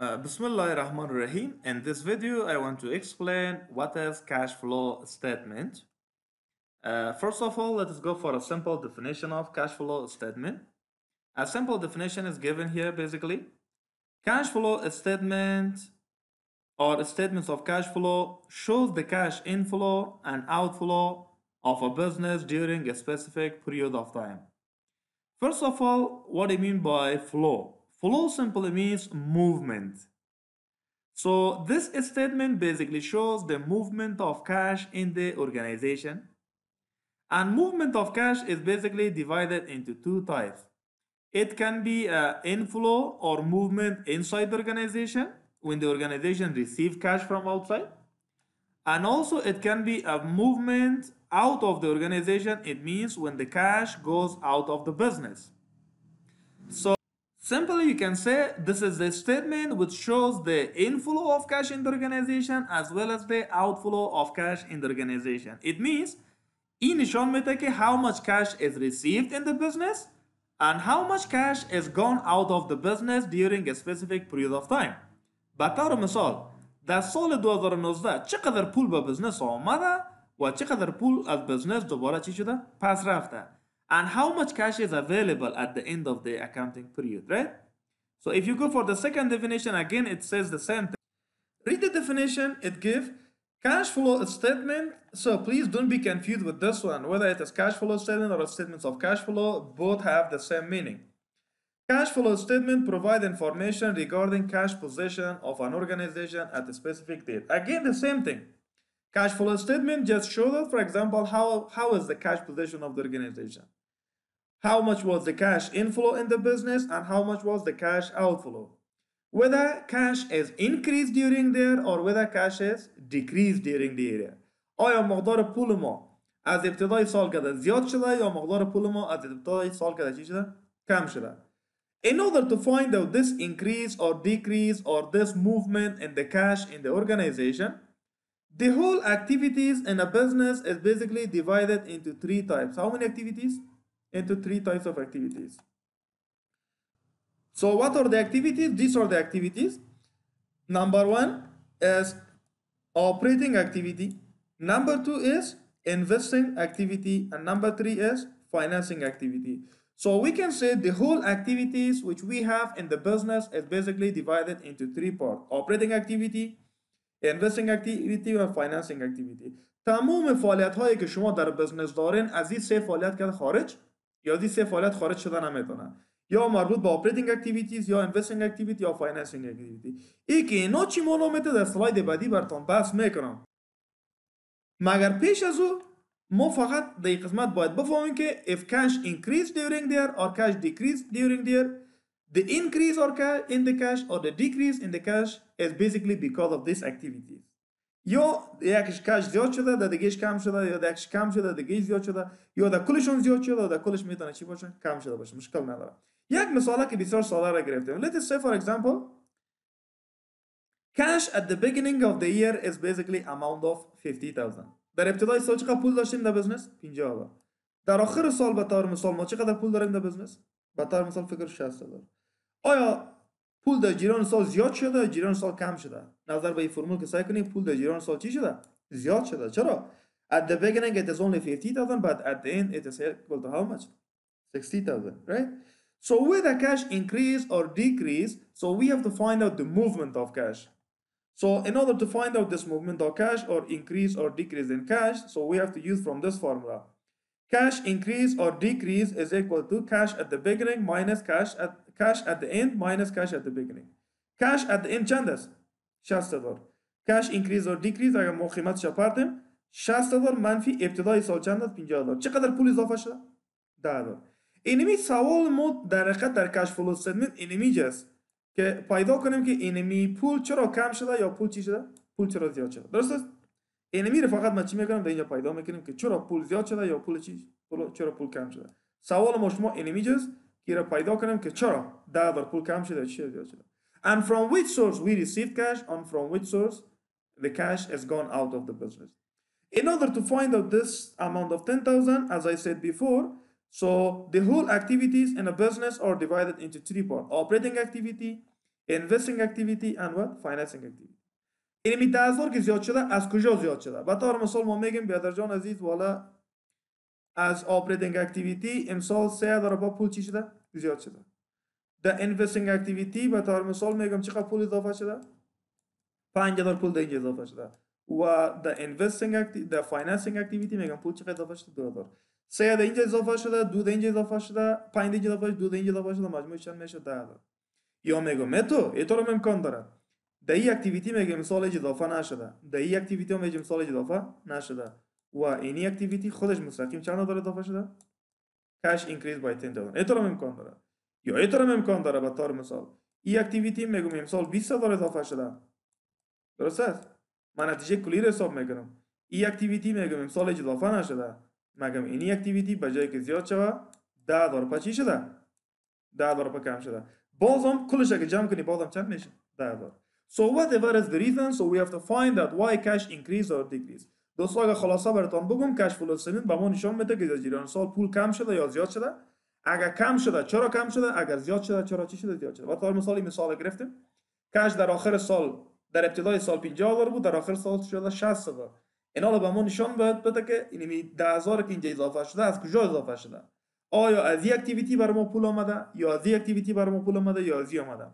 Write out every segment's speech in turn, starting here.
Uh, Bismillah ar-Rahman ar-Rahim. In this video, I want to explain what is cash flow statement. Uh, first of all, let us go for a simple definition of cash flow statement. A simple definition is given here basically. Cash flow statement or statements of cash flow shows the cash inflow and outflow of a business during a specific period of time. First of all, what do you mean by flow? Flow simply means movement. So this statement basically shows the movement of cash in the organization. And movement of cash is basically divided into two types. It can be an inflow or movement inside the organization when the organization receives cash from outside. And also it can be a movement out of the organization. It means when the cash goes out of the business. So simply you can say this is the statement which shows the inflow of cash in the organization as well as the outflow of cash in the organization. It means این نشان میده که how much cash is received in the business and how much cash is gone out of the business during a specific period of time. به طور مثال در سال 2019 چقدر پول به بزنس آمده و چقدر پول از بزنس دوباره چی شده پس رفته and how much cash is available at the end of the accounting period right so if you go for the second definition again it says the same thing read the definition it gives cash flow statement so please don't be confused with this one whether it is cash flow statement or statements of cash flow both have the same meaning Cash flow statement provide information regarding cash position of an organization at a specific date. Again, the same thing. Cash flow statement just shows us, for example, how, how is the cash position of the organization How much was the cash inflow in the business and how much was the cash outflow. Whether cash is increased during there or whether cash is decreased during the area. آیا مقدار پول ما از ابتدای سال کده زیاد شده یا مقدار پول ما از ابتدای سال کده چی شده؟ کم شده. In order to find out this increase or decrease or this movement in the cash in the organization, the whole activities in a business is basically divided into three types. How many activities? Into three types of activities. So what are the activities? These are the activities. Number one is operating activity. Number two is investing activity. And number three is financing activity. So we can say the whole activities which we have in the business is basically divided into three parts. Operating activity, investing activity و financing activity. تمام فعالیت هایی که شما در بزنس دارین از این سه فعالیت کرد خارج یادی سه فعالیت خارج شدن هم یا مربوط به operating activities یا investing activity یا financing activity ای که اینا چی معلومت در slide بعدی برتون بحث می‌کنم. مگر پیش از او ما فقط در قسمت باید بفهمیم که if cash increase during the year or cash decrease during the year The increase or in the cash or the decrease in the cash is basically because of these activities. یا یکش کش زیاد شده در دیگهش کم شده یا در یکش کم شده دیگه زیاد شده یا در کلشون زیاد شده در کلش می‌تونه چی باشه کم شده باشه. مشکل نداره. یک مثال که بسیار ساده را گرفتیم. Let's say for example cash at the beginning of the year is basically amount of 50000 در ابتدای سال چقدر پول داشتیم در بزنس 50000 در آخر سال به طور مثال ما چقدر پول داریم در بزنس به طور مثال فکر 60000 آیا پول در جریان سال زیاد شده یا جریان سال کم شده نظر به این فرمول که سعی کنیم پول در جریان سال چی شده زیاد شده چرا at the beginning it is only 50000 but at the end it is equal to how much 60000 right so whether cash increase or decrease so we have to find out the movement of cash so in order to find out this movement of cash or increase or decrease in cash so we have to use from this formula Cash increase or decrease is equal to cash at the beginning minus cash at cash at the end minus cash at the beginning. Cash at the end چند است؟ 60 دلار cash increase or decrease اگر ما قیمتش پردیم 60 دلار منفی ابتدای سال چند است؟ 50 دلار چقدر پول اضافه شده؟ 10 دلار اینمی سوال ما در حقیقت در cash flow statement اینمی است که پیدا کنیم که اینمی پول چرا کم شده یا پول چی شده؟ پول چرا زیاد شده. درست است؟ اینمی رو فقط ما چی میکنیم در اینجا پیدا میکنیم که چرا پول زیاد شده یا پول چی پول چرا پول کم شده سوال ما شما اینمی است که را پیدا کنیم که چرا 10 دلار پول کم شده چی زیاد شده and from which source we received cash and from which source the cash has gone out of the business in order to find out this amount of 10,000 as I said before so the whole activities in a business are divided into three parts operating activity investing activity and what financing activity ده هزار که زیاد شده از کجا زیاد شده به طور مثال ما میگیم بیادر جان عزیز والا از operating activity امسال سه با پول چی شده زیاد شده در investing activity به طور مثال میگم چقدر پول اضافه شده 5000 پول در اینجا اضافه شده و در investing activity در financing activity میگم پول چقدر اضافه شده 2000 سه در اینجا اضافه شده دو در اینجا اضافه شده 5 اینجا اضافه شده دو در اینجا اضافه شده مجموع چند میشه 10000 یا میگم متو اینطور امکان داره در این activity مثال اضافه نشده؟ در این activity میگم مثال اضافه نشده؟ و اینی activity خودش مستقیم چند دلار اضافه شده؟ cash increase by 10 دلار. اینطور امکان داره. یا اینطور امکان داره به طور مثال. این activity میگم امسال 20 دلار اضافه شده؟ درست است من نتیجه کلی رو حساب می‌کنم. این activity میگم امسال اضافه نشده؟ مگم اینی activity به جای که زیاد شوه 10 دلار پا چی شده؟ 10 دلار پا کم شده. بازم کلش اگه جمع کنی بازم چند میشه؟ 10 دلار. So whatever is the reason, so we have to find out why cash increase or decrease. دوستان اگه خلاصه براتون بگم کش فلو سمین به ما نشان میده که در جریان سال پول کم شده یا زیاد شده. اگر کم شده چرا کم شده؟ اگر زیاد شده چرا چی شده؟ زیاد شده. و طور مثال مثال گرفتیم. کش در آخر سال در ابتدای سال 50 دلار بود در آخر سال شده 60 دلار. اینا به ما نشان باید بده که اینمی 10000 که اینجا اضافه شده از کجا اضافه شده؟ آیا از این اکتیویتی بر ما پول آمده یا از این اکتیویتی بر ما پول آمده یا از آمده؟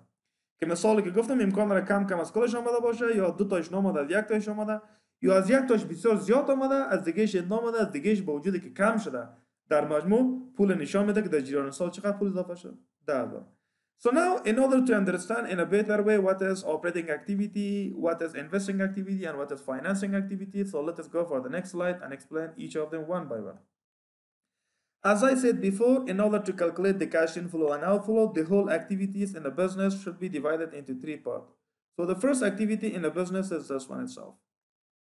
که مثالی که گفتم امکان داره کم کم از کلش آمده باشه یا دو تاش نامده از یک تاش آمده یا از یک تاش بسیار زیاد آمده از دیگهش نامده از دیگهش با وجودی که کم شده در مجموع پول نشان میده که در جریان سال چقدر پول اضافه شد ده So now, in order to understand in a better way what is operating activity, what is investing activity, and what is financing activity, so let us go for the next slide and explain each of them one by one. As I said before, in order to calculate the cash inflow and outflow, the whole activities in a business should be divided into three parts. So the first activity in a business is this one itself,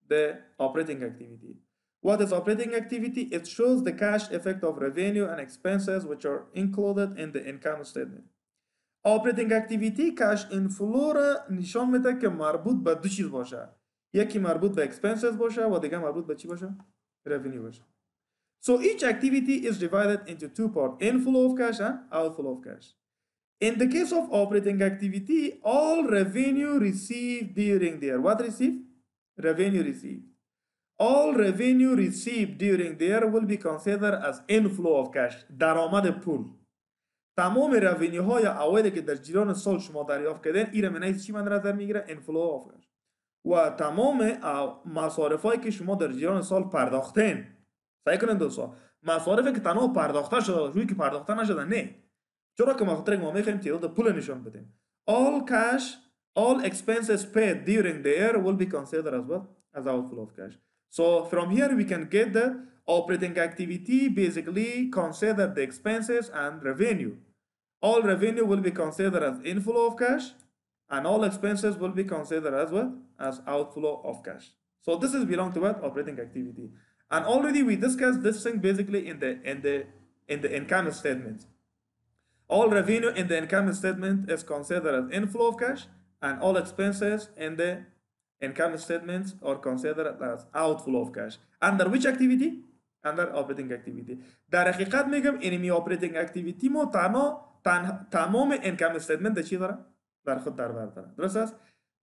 the operating activity. What is operating activity? It shows the cash effect of revenue and expenses which are included in the income statement. Operating activity cash inflow را نشان میده که مربوط به دو چیز باشه. یکی مربوط به expenses باشه و دیگه مربوط به چی باشه؟ revenue باشه. So each activity is divided into two parts, inflow of cash and outflow of cash. In the case of operating activity, all revenue received during the year. What received? Revenue received. All revenue received during the year will be considered as inflow of cash. درآمد پول. تمام revenue های اولی که در جریان سال شما دریافت کردین این من چی من نظر میگیره inflow of cash. و تمام مصارف هایی که شما در جریان سال پرداختین سعی کنید دوستا مصارفی که تنها پرداخته شده روی که پرداخته نشده نه چرا که ما ما میخوایم تعداد پول نشان بدیم all cash all expenses paid during the year will be considered as what as outflow of cash so from here we can get the operating activity basically consider the expenses and revenue all revenue will be considered as inflow of cash and all expenses will be considered as what as outflow of cash so this is belong to what operating activity and already we discussed this thing basically in the in the in the income statement. All revenue in the income statement is considered as inflow of cash, and all expenses in the income statement are considered as outflow of cash. Under which activity? Under operating activity. در حقیقت میگم اینمی operating activity ما تنها تمام income statement چی داره؟ در خود در بر داره. درست است؟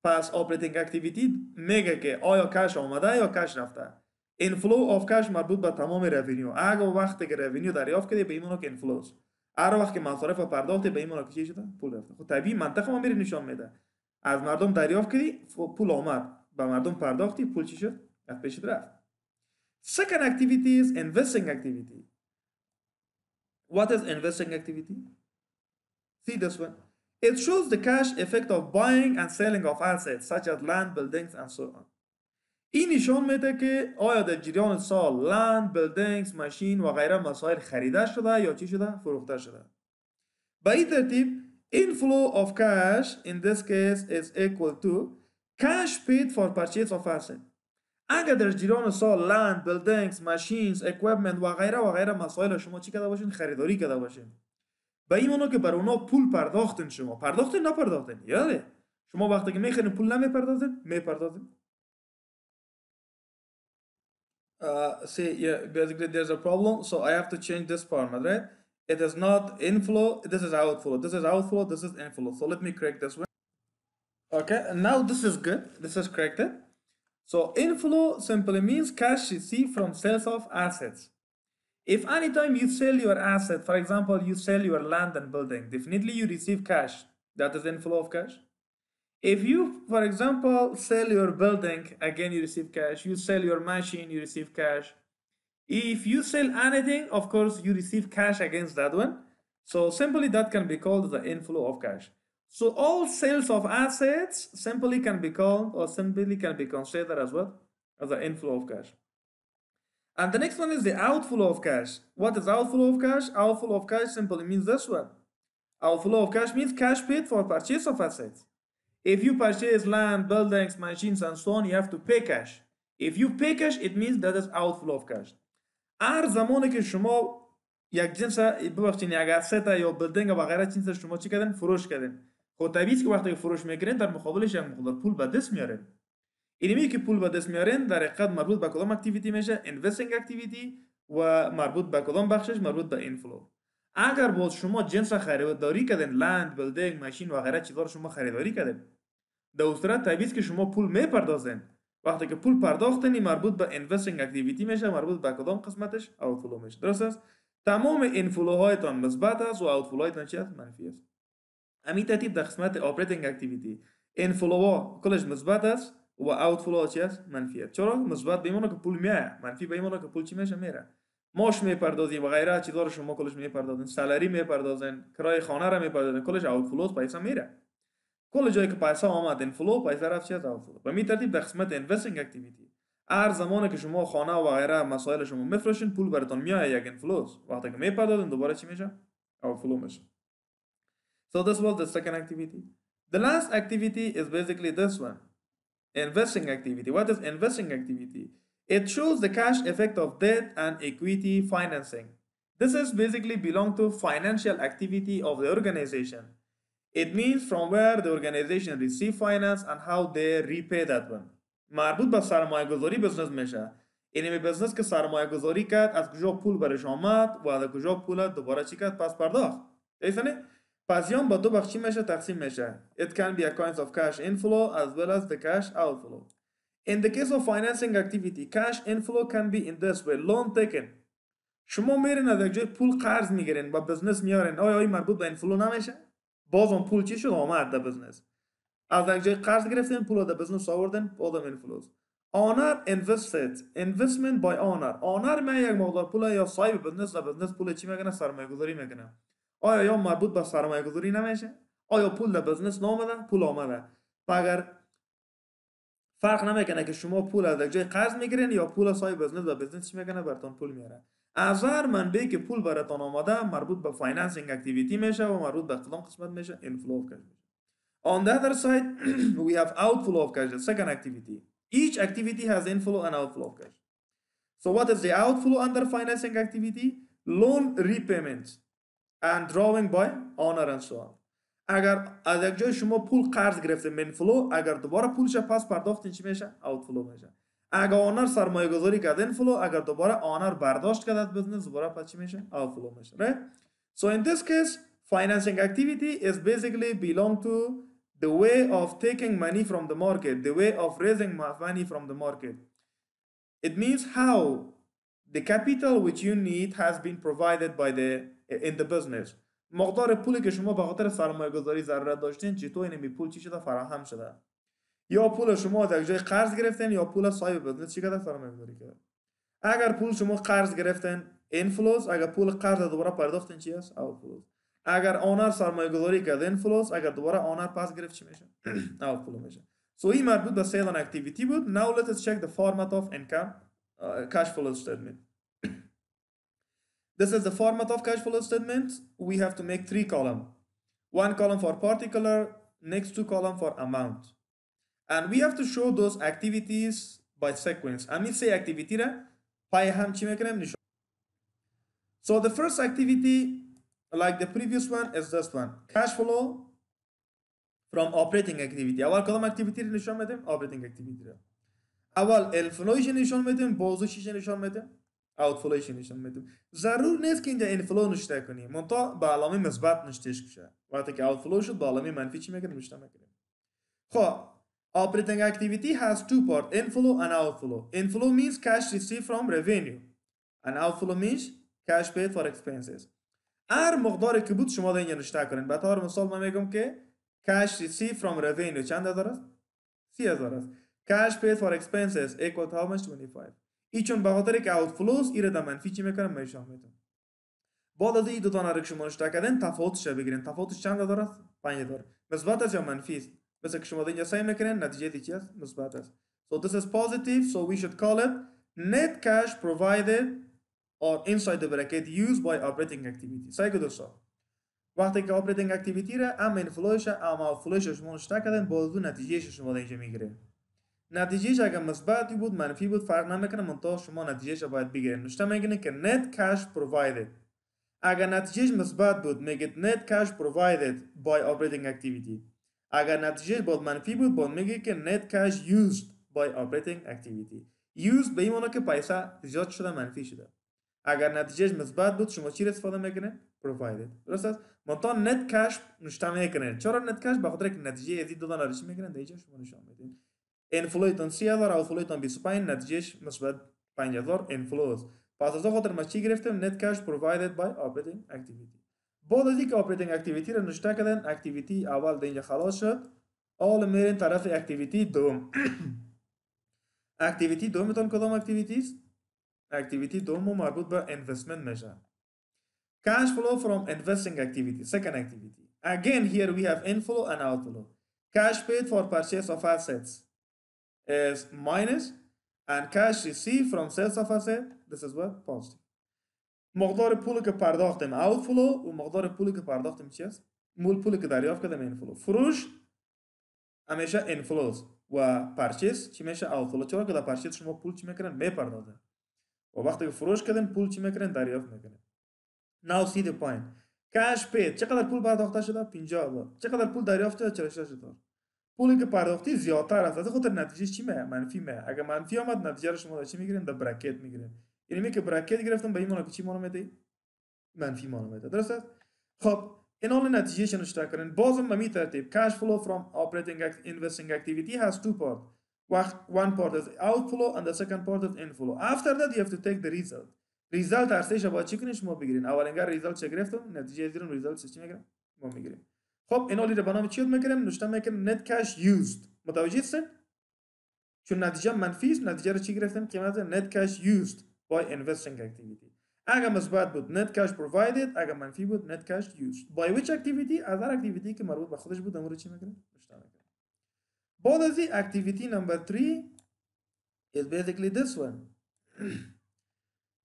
پس operating activity میگه که آیا کش آمده یا کش رفته. Inflow of cash مربوط به تمام revenue اگر وقتی که revenue دریافت کردی به این که inflows هر وقت که مصارف پرداخت به این که چی شده پول رفته خب طبیعی منطق ما میره نشان میده از مردم دریافت کردی پول آمد به مردم پرداختی پول چی شد از پیش رفت second activity is investing activity what is investing activity see this one it shows the cash effect of buying and selling of assets such as land buildings and so on این نشان میده که آیا در جریان سال land، buildings، ماشین و غیره مسائل خریده شده یا چی شده؟ فروخته شده. به این ترتیب inflow of cash in this case is equal to cash paid for purchase of asset. اگر در جریان سال land، buildings، machines، equipment و غیره و غیره مسائل شما چی کرده باشین؟ خریداری کرده باشین. به این معنی که بر اونا پول پرداختین شما. پرداختین نپرداختین. یاله شما وقتی که می‌خرین پول نمی‌پردازین، می‌پردازین. Uh, see, yeah, basically there's a problem. So I have to change this format, right? It is not inflow. This is outflow. This is outflow. This is inflow. So let me correct this one. Okay, and now this is good. This is corrected. So inflow simply means cash received from sales of assets. If anytime you sell your asset, for example, you sell your land and building, definitely you receive cash. That is inflow of cash. If you, for example, sell your building, again you receive cash. You sell your machine, you receive cash. If you sell anything, of course, you receive cash against that one. So simply that can be called the inflow of cash. So all sales of assets simply can be called or simply can be considered as what? As the inflow of cash. And the next one is the outflow of cash. What is outflow of cash? Outflow of cash simply means this one. Outflow of cash means cash paid for purchase of assets. If you purchase land, buildings, machines, and so on, you have to pay cash. If you pay cash, it means that is outflow of cash. هر زمانی که شما یک جنس ببخشید یک اسست یا بلدینگ و غیره چیز شما چی کردن فروش کردن خب طبیعی که وقتی فروش میکنین در مقابلش یک مقدار پول به دست میارین اینمی که پول به دست میارین در حقیقت مربوط به کدام اکتیویتی میشه اینوستینگ اکتیویتی و مربوط به کدام بخشش مربوط به اینفلو اگر باز شما جنس خریداری کردین land building ماشین و غیره چیزا شما خریداری کردین در صورت طبیعی که شما پول می‌پردازین. وقتی که پول پرداختنی مربوط به investing activity میشه مربوط به کدام قسمتش؟ outflow میشه. درست است؟ تمام inflow هایتان مثبت است و outflow هایتان چی است؟ منفی است. همین ترتیب در قسمت operating activity inflow ها کلش مثبت است و outflow چی است؟ منفی است. چرا؟ مثبت به که پول میاد منفی به که پول چی میشه؟ میره معاش می‌پردازیم و غیره چیزا رو شما کلش می‌پردازین salary می‌پردازین کرای خانه رو می‌پردازین کلش outflow پیسه میره کل جایی که پیسه آمد inflow پیسه رفت چی از outflow به می ترتیب در قسمت investing activity هر زمانی که شما خانه و غیره مسائل شما میفروشین پول براتون میاد یک inflow س وقتی که می‌پردازین دوباره چی میشه اوتفلو میشه So this was the second activity. The last activity is basically this one. Investing activity. What is investing activity? It shows the cash effect of debt and equity financing. This is basically belong to financial activity of the organization. It means from where the organization receive finance and how they repay that one. مربوط به سرمایه گذاری بزنس میشه اینمی بزنس که سرمایه گذاری کرد از کجا پول برش آمد و از کجا پول دوباره چی کرد پس پرداخت ایسانی پس با دو بخشی میشه تقسیم میشه it can be a kind of cash inflow as well as the cash outflow in the case of financing activity cash inflow can be in this way. Loan taken. شما میرین از یک جای پول قرض می‌گیرین با business میارین. آیا این مربوط به inflow نمیشه؟ باز اون پول چی شد؟ آمد در business از یک جای قرض گرفتین پول در business آوردن بودم inflows owner invested. Investment by owner owner من یک مقدار پول یا صاحب business در business پول چی می‌کنه؟ سرمایه گذاری می‌کنه. آیا یا مربوط به سرمایه گذاری نمیشه؟ آیا پول در business نامده پول آمده. و اگر فرق نمی‌کنه که شما پول از یک جای قرض می‌گیرین یا پول صاحب business و business چی می‌کنه براتون پول میاره از هر منبعی که پول براتون آمده مربوط به financing activity میشه و مربوط به کدام قسمت میشه inflow of cash On the other side, we have outflow of cash, the second activity. Each activity has inflow and outflow of cash. So what is the outflow under financing activity? Loan repayments. and drawing by honor and so on اگر از یک جای شما پول قرض گرفته منفلو اگر دوباره پولش پس پرداخت چی میشه اوتفلو میشه اگر آنر سرمایه گذاری کرد اینفلو اگر دوباره آنر برداشت کرد از بزنس دوباره پس چی میشه اوتفلو میشه right so in this case financing activity is basically belong to the way of taking money from the market the way of raising money from the market it means how the capital which you need has been provided by the in the business مقدار پولی که شما به خاطر سرمایه گذاری ضرورت داشتین چطور اینمی پول چی شده؟ فراهم شده. یا پول شما از جای قرض گرفتین یا پول صاحب business چی کرده سرمایه گذاری کرده اگر پول شما قرض گرفتین inflows اگر پول قرض دوباره پرداختین چی است outflows اگر owner سرمایه گذاری کرد inflows اگر دوباره owner پس گرفت چی میشه؟ اوتفلو میشه. سو این مربوط به سیل اکتیویتی بود. Now let us check the format of income. uh, cash flow This is the format of cash flow statement. We have to make three column. One column for particular, next two column for amount. And we have to show those activities by sequence. I say activity ra pay ham chi nishon. So the first activity, like the previous one, is this one. Cash flow from operating activity. اول کدام activity رو نشان بدیم؟ operating activity را. اول الفلویش نشان بدیم، بازوشیش نشان بدیم. اوتفلویشن نشون میدیم. ضرور نیست که اینجا اینفلو نشته کنیم منتها به علامه مثبت نشتهش کشه وقتی که اوتفلو شد به علامه منفی چی می‌کنیم نشته می‌کنیم خب operating activity has two parts inflow and outflow. Inflow means cash received from revenue. And outflow means cash paid for expenses. هر مقداری که بود شما اینجا نشته کنین. به طور مثال من میگم که cash received from revenue چند هزار است؟ 30000 است. Cash paid for expenses equal to how much? 25 ایچون به خاطر که outflows ایره در منفی چی می‌کنم میشم می‌تونم بعد از این دو تا نرک شما نشته کردن تفاوتش بگیرین تفاوتش چند هزار است 5000 مثبت است یا منفی است مثل که شما اینجا سعی می‌کنین نتیجه چی است مثبت است so this is positive so we should call it net cash provided or inside the bracket used by operating activity. سعی دوستان وقتی که operating activity را ام اینفلوش ام آوتفلوش شما نشته کردن باز نتیجه شما اینجا می‌گیره نتیجهش اگر مثبتی بود منفی بود فرق نمی‌کنه منتها شما نتیجهش باید بگیرین نشته میگه که net cash provided. اگر نتیجهش مثبت بود میگه net cash provided by operating activity. اگر نتیجه بود منفی بود بود میگه که net cash used by operating activity. used به این معنی که پیسه زیاد شده منفی شده. اگر نتیجهش مثبت بود شما چی استفاده می‌کنه؟ provided. درست است؟ منتها net cash نشته می‌کنه. چرا net cash به خاطر که نتیجه ازی دادن ارزش می‌کنه؟ اینجا شما نشان میدین. enflueton si adhar au flueton bispain natëgjish mësbet panjadhor influence. Pasazojnë më çigreftem net cash provided by operating activity. Both the operating activity në shtakën activity avval dhe një xhaloshet all merren taraf activity dom. activity dom ton kodom activities activity dom më marbut bë investment measure. Cash flow from investing activity, second activity. Again, here we have inflow and outflow. Cash paid for purchase of assets, is minus and cash received from sales of asset this is what? Positive. مقدار پولی که پرداختیم outflow و مقدار پولی که پرداختیم چی است؟ مول پولی که دریافت کردیم inflow. فروش همیشه inflows و پرچیز چی میشه؟ outflow. چرا که در پرچیز شما پول چی می‌کنن می‌پردازن و وقتی که فروش کردن پول چی می‌کنن دریافت می‌کنن now see the point. Cash paid. چقدر پول پرداخته شده؟ 50000 چقدر پول دریافت شده؟ 46000 پولی که پرداختی زیادتر است. از خاطر نتیجه چی میه منفی میه اگر منفی آمد نتیجه رو شما چی می‌گیرین؟ در برکت می‌گیرین. یعنی که برکت گرفتم به این معنی که چی معنی میده منفی معنی میده درست است؟ خب این حال نتیجه شنو نشته کردن بازم به ترتیب cash flow from operating investing activity has two parts. One part is outflow and the second part is inflow. After that you have to take the result. Result ارسش باید چی کنین؟ شما بگیرین. اولینگار result چه گرفتم؟ نتیجه زیرون result چی می‌گیرم؟ ما می‌گیریم. خب این حالی رو به نام چی می‌گیریم نشته می‌کنیم net cash used. متوجه هستین؟ چون نتیجه منفی است نتیجه رو چی گرفتیم؟ قیمت net cash used by investing activity. اگر مثبت بود net cash provided اگر منفی بود net cash used. By which activity از هر اکتیویتی که مربوط به خودش بود امور چی می‌کنیم بعد از این activity number 3 is basically this one.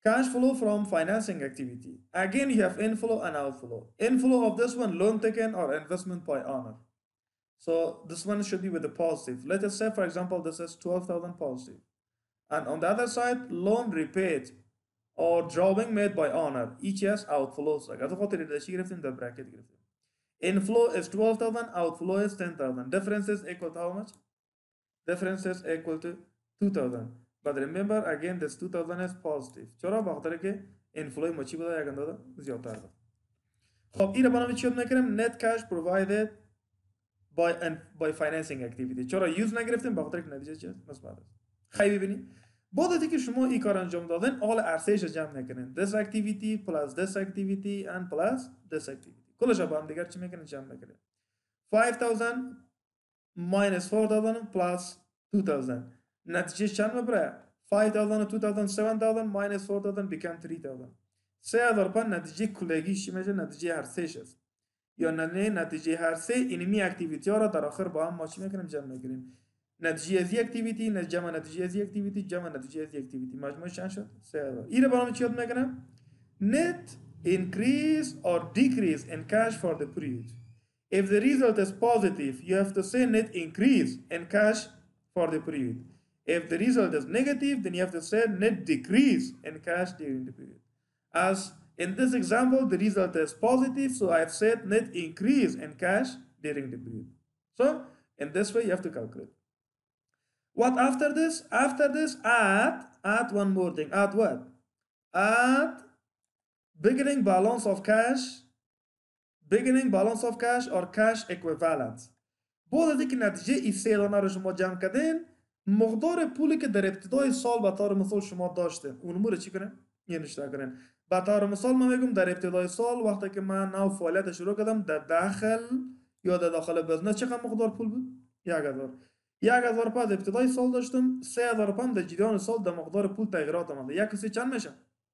Cash flow from financing activity. Again, you have inflow and outflow. Inflow of this one, loan taken or investment by owner. So this one should be with a positive. Let us say, for example, this is 12,000 positive. And on the other side, loan repaid or drawing made by owner. Each has outflows. Inflow is 12,000, outflow is 10,000. Difference is equal to how much? Difference is equal to 2,000. But remember again this 2000 is positive. چرا؟ به خاطر که inflow ما چی بوده یک اندازه زیادتر بود. خب این با چی یاد می‌کنیم net cash provided by and by financing activity. چرا؟ یوز نگرفتیم؟ به خاطر که نتیجه چیه مثبت است خیلی ببینید بعد اینکه شما این کار انجام دادن all ارسش جمع می‌کنین this activity plus this activity and plus this activity. کلش با هم دیگر چی می‌کنین جمع می‌کنین 5000 minus 4000 plus 2000 نتیجه چند می‌بره 5000 و 2000 7000 minus 4000 become 3000 3005 نتیجه کلگی چی میشه نتیجه هر سهش است. یا نه نتیجه هر سه اینمی activity ها را در آخر با هم ما چی می‌کنیم؟ جمع می‌کنیم نتیجه از activity جمع نتیجه از activity جمع نتیجه از activity مجموع چند شد؟ 3000 این رو برام چی یاد می‌کنم net increase or decrease in cash for the period. If the result is positive you have to say net increase in cash for the period. if the result is negative then you have to say net decrease in cash during the period as in this example the result is positive so i have said net increase in cash during the period so in this way you have to calculate what after this? After this, add, add one more thing. Add what? Add beginning balance of cash, beginning balance of cash or cash equivalent. بعد از اینکه نتیجه این سه دانه رو شما جمع کردین مقدار پولی که در ابتدای سال به طور مثال شما داشته اون رو چی یه نشته کنین. به طور مثال من میگم در ابتدای سال وقتی که من نو فعالیت شروع کردم در داخل یا در داخل بزنس چقدر مقدار پول بود؟ یک هزار. یک هزار پس ابتدای سال داشتم سه هزار پم در جریان سال در مقدار پول تغییرات آمده. یک کسی چند میشه؟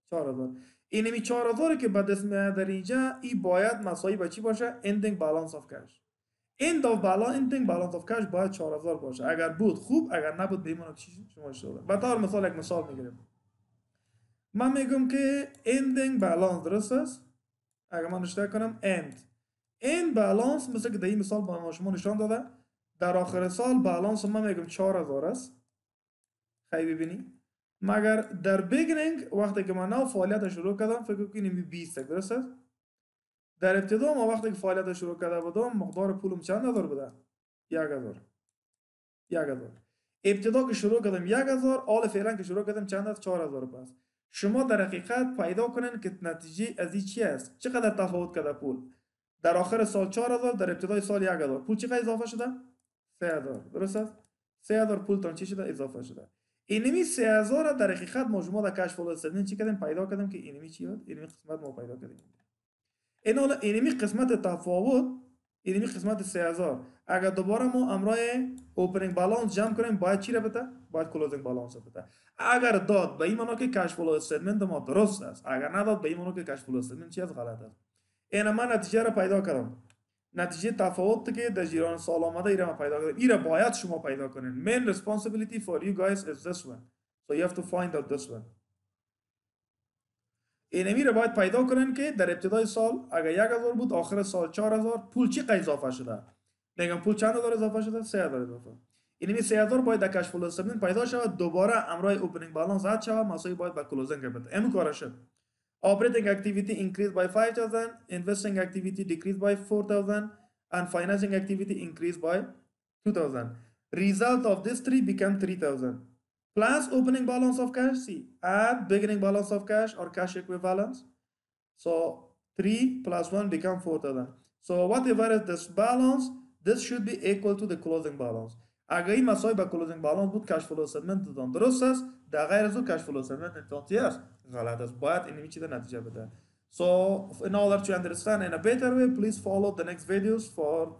چهار هزار. اینمی چهار هزار که به دست در اینجا این باید مسایی به چی باشه؟ ending balance of cash end of balance ending balance of cash باید 4000 باشه. اگر بود خوب اگر نبود بمونه چی شما شده به طور مثال یک مثال می‌گیریم. من میگم که ending balance درست است؟ اگر من اشتراک کنم end. end balance مثل که در این مثال با شما نشان داده. در آخر سال بالانس من میگم 4000 است. خیلی ببینی. مگر در بیگنینگ وقتی که من نو فعالیت شروع کردم فکر کنیم 20 درست است؟ در ابتدا ما وقتی که فعالیت شروع کرده بودم مقدار پولم چند هزار بوده؟ یک هزار. یک هزار. ابتدا که شروع کردم یک هزار حال فعلا که شروع کردم چند است چهار هزار پس شما در حقیقت پیدا کنین که نتیجه از این چی است؟ چقدر تفاوت کرده پول؟ در آخر سال 4000 در ابتدای سال 1000 پول چقدر اضافه شده؟ 3000 درست است؟ 3000 پول تان چی شده؟ اضافه شده. اینمی 3000 در حقیقت ما شما در کشف فلوس چی کردیم؟ پیدا کردیم که اینمی چی بود؟ اینمی قسمت ما پیدا کردیم. این حالا اینمی قسمت تفاوت اینمی قسمت 3000 اگر دوباره ما امرای opening balance جمع کنیم باید چی رو بده؟ باید closing balance بده. اگر داد به این معنی که cash flow statement ما درست است. اگر نداد به این معنی که cash flow statement چی از غلط است. این من نتیجه رو پیدا کردم. نتیجه تفاوت که در جریان سال آمده ایره ما پیدا کردم. ایره باید شما پیدا کنین. Main responsibility for you guys is this one. So you have to find out this one. اینمی رو باید پیدا کنن که در ابتدای سال اگر یک هزار بود آخر سال چهار هزار پول چی اضافه شده؟ میگم پول چند هزار اضافه شده؟ سه هزار اضافه. اینمی سه هزار باید در cash flow statement پیدا شود دوباره امرای opening balance زد شود مساوی باید به closing بده. ام کار شد. Operating activity increased by 5000 investing activity decreased by 4000 and financing activity increased by 2000 result of this three became 3000 plus opening balance of cash see add beginning balance of cash or cash equivalents so 3 plus 1 become 4000 so whatever is this balance this should be equal to the closing balance اگر این مسای با کلوزینگ بالانس بود کش فلو استیتمنت تان درست است در غیر از او کش فلو استیتمنت تان چی است غلط است باید این چیز نتیجه بده so in order to understand in a better way please follow the next videos for